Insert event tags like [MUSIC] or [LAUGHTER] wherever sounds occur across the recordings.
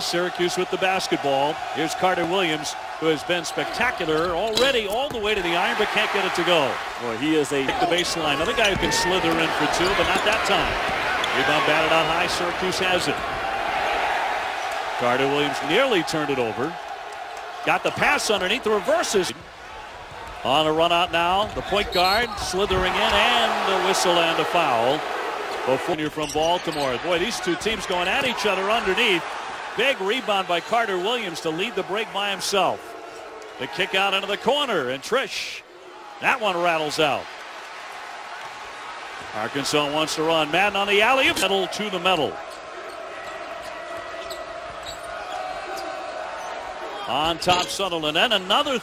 Syracuse with the basketball. Here's Carter Williams, who has been spectacular already all the way to the iron, but can't get it to go. Boy, he is a the baseline. Another guy who can slither in for two, but not that time. Rebound batted out high. Syracuse has it. Carter Williams nearly turned it over. Got the pass underneath the reverses. On a run out now, the point guard slithering in and a whistle and a foul. Before you're from Baltimore. Boy, these two teams going at each other underneath. Big rebound by Carter Williams to lead the break by himself. The kick out into the corner, and Triche, that one rattles out. Arkansas wants to run. Madden on the alley, metal to the metal. On top, Southerland, and another.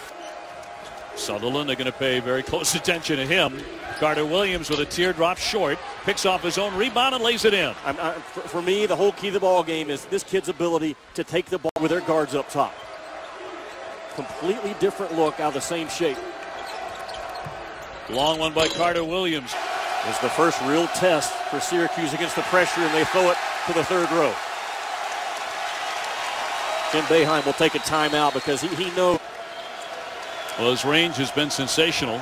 Southerland, they're going to pay very close [LAUGHS] attention to him. Carter Williams with a teardrop short, picks off his own rebound and lays it in. I'm, I, for, for me, the whole key of the ball game is this kid's ability to take the ball with their guards up top. Completely different look out of the same shape. Long one by Carter Williams. Is the first real test for Syracuse against the pressure, and they throw it to the third row. Jim Boeheim will take a timeout because he, he knows. Well, his range has been sensational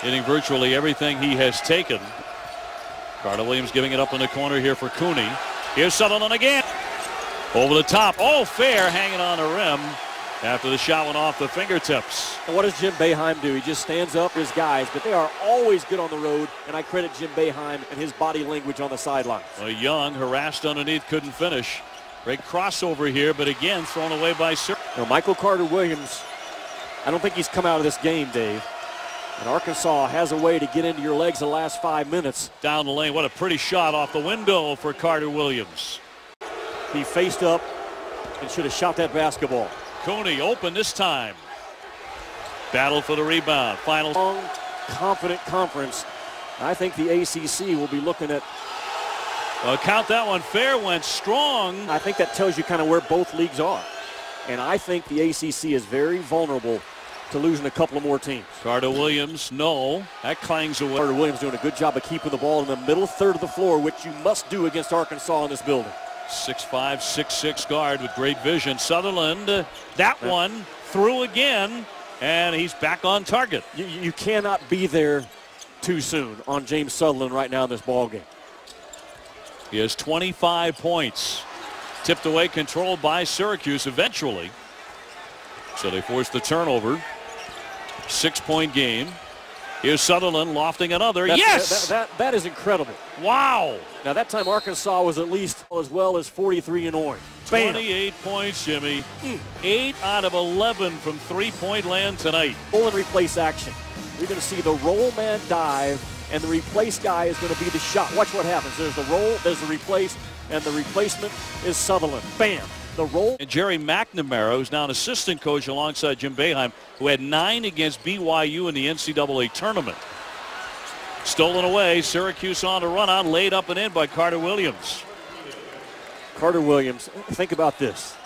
hitting virtually everything he has taken. Carter Williams giving it up in the corner here for Cooney. Here's Southerland again. Over the top. Oh, fair hanging on the rim after the shot went off the fingertips. And what does Jim Boeheim do? He just stands up his guys, but they are always good on the road, and I credit Jim Boeheim and his body language on the sidelines. Well, Young harassed underneath, couldn't finish. Great crossover here, but again thrown away by Sir. Now, Michael Carter Williams, I don't think he's come out of this game, Dave. And Arkansas has a way to get into your legs the last five minutes. Down the lane. What a pretty shot off the window for Carter Williams. He faced up and should have shot that basketball. Cooney open this time. Battle for the rebound. Final. Long, confident conference. I think the ACC will be looking at. Uh, count that one. Fair went strong. I think that tells you kind of where both leagues are. And I think the ACC is very vulnerable to losing a couple of more teams. Carter Williams, no. That clangs away. Carter Williams doing a good job of keeping the ball in the middle third of the floor, which you must do against Arkansas in this building. 6'5", 6'6 guard with great vision. Southerland, uh, that one through again, and he's back on target. You, you cannot be there too soon on James Southerland right now in this ball game. He has 25 points. Tipped away, controlled by Syracuse eventually. So they force the turnover. Six-point game. Here's Southerland lofting another. That's, yes! That, that, that is incredible. Wow. Now, that time Arkansas was at least as well as 43 in orange. Bam. 28 points, Jimmy. Mm. 8 out of 11 from three-point land tonight. Pull and replace action. You're going to see the roll man dive, and the replace guy is going to be the shot. Watch what happens. There's the roll, there's the replace, and the replacement is Southerland. Bam the role. And Gerry McNamara, who's now an assistant coach alongside Jim Boeheim, who had nine against BYU in the NCAA tournament. Stolen away, Syracuse on a run on, laid up and in by Carter Williams. Carter Williams, think about this.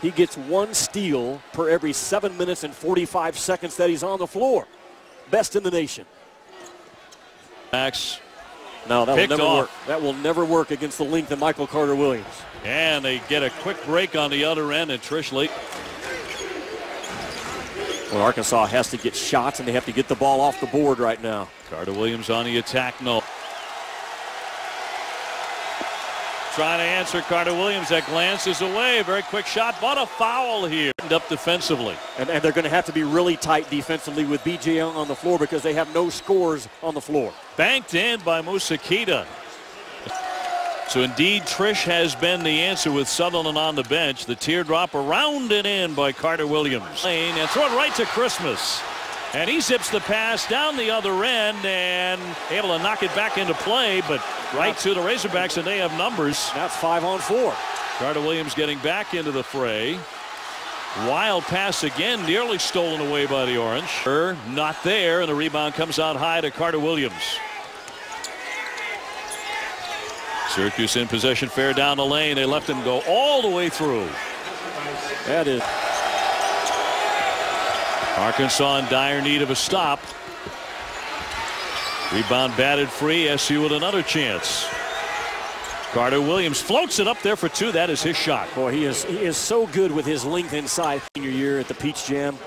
He gets one steal per every seven minutes and 45 seconds that he's on the floor. Best in the nation. Max. No, that will never off. work. That will never work against the length of Michael Carter Williams. And they get a quick break on the other end, and Triche Lake. Well, Arkansas has to get shots, and they have to get the ball off the board right now. Carter Williams on the attack, no. Trying to answer Carter Williams. That glances away. Very quick shot, but a foul here. End up defensively. And, and they're going to have to be really tight defensively with B.J. Young on the floor because they have no scores on the floor. Banked in by Moussa Keita. So indeed, Triche has been the answer with Southerland on the bench. The teardrop around and in by Carter Williams. And throw it right to Christmas. And he zips the pass down the other end and able to knock it back into play, but right to the Razorbacks, and they have numbers. That's five on four. Carter Williams getting back into the fray. Wild pass again, nearly stolen away by the Orange. Er, not there, and the rebound comes out high to Carter Williams. Syracuse in possession, fair down the lane. They left him go all the way through. That is. Arkansas in dire need of a stop. Rebound batted free. SU with another chance. Carter Williams floats it up there for two. That is his shot. Boy, he is he is so good with his length inside. Senior year at the Peach Jam,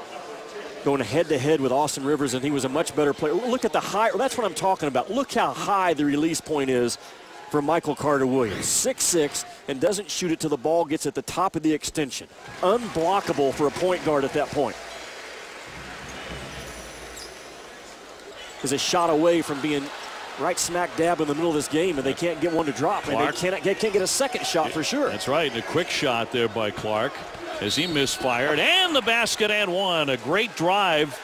going head to head with Austin Rivers, and he was a much better player. Look at the high. That's what I'm talking about. Look how high the release point is for Michael Carter Williams. Six-six and doesn't shoot it till the ball gets at the top of the extension. Unblockable for a point guard at that point. Is a shot away from being right smack dab in the middle of this game, and they can't get one to drop. And they can't, they can't get a second shot for sure. That's right. And a quick shot there by Clarke as he misfired. And the basket and one. A great drive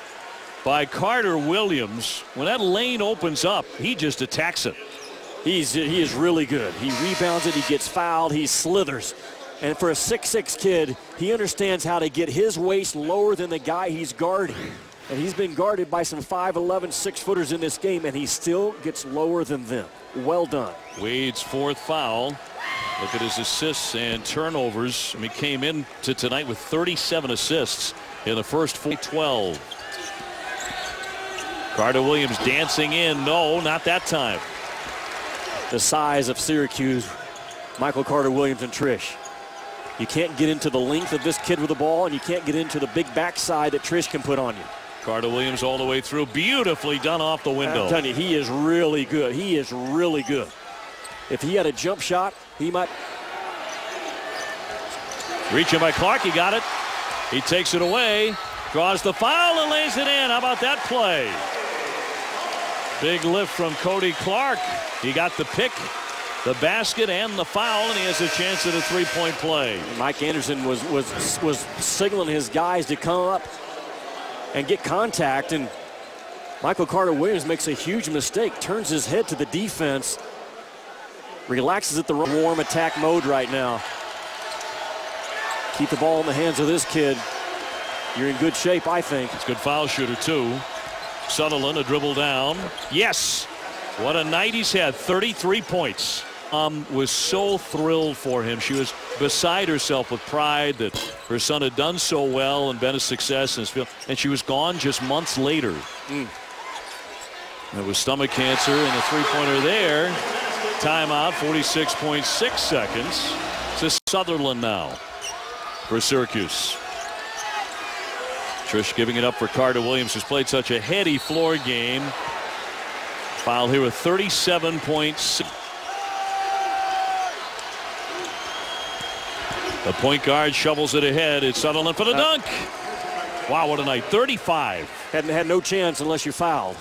by Carter Williams. When that lane opens up, he just attacks it. He's he is really good. He rebounds it. He gets fouled. He slithers. And for a 6'6 kid, he understands how to get his waist lower than the guy he's guarding. And he's been guarded by some 5'11 six footers in this game, and he still gets lower than them. Well done. Wade's fourth foul. Look at his assists and turnovers. He came into tonight with 37 assists in the first 12. Carter Williams dancing in. No, not that time. The size of Syracuse, Michael Carter Williams and Triche. You can't get into the length of this kid with the ball, and you can't get into the big backside that Triche can put on you. Carter Williams all the way through. Beautifully done off the window. I'm telling you, he is really good. He is really good. If he had a jump shot, he might. Reaching by Clarke. He got it. He takes it away. Draws the foul and lays it in. How about that play? Big lift from Coty Clarke. He got the pick, the basket, and the foul, and he has a chance at a three-point play. Mike Anderson was was was signaling his guys to come up and get contact. And Michael Carter Williams makes a huge mistake, turns his head to the defense, relaxes at the warm attack mode right now. Keep the ball in the hands of this kid. You're in good shape, I think. It's good foul shooter, too. Southerland, a dribble down. Yes! What a night he's had. 33 points. Um, was so thrilled for him. She was beside herself with pride that her son had done so well and been a success in his field. And she was gone just months later. Mm. It was stomach cancer and a three-pointer there. Timeout, 46.6 seconds. To Southerland now for Syracuse. Triche giving it up for Carter Williams, who's played such a heady floor game. Foul here with 37.6. The point guard shovels it ahead. It's Southerland for the uh, dunk. Wow, what a night. 35. Hadn't had no chance unless you fouled.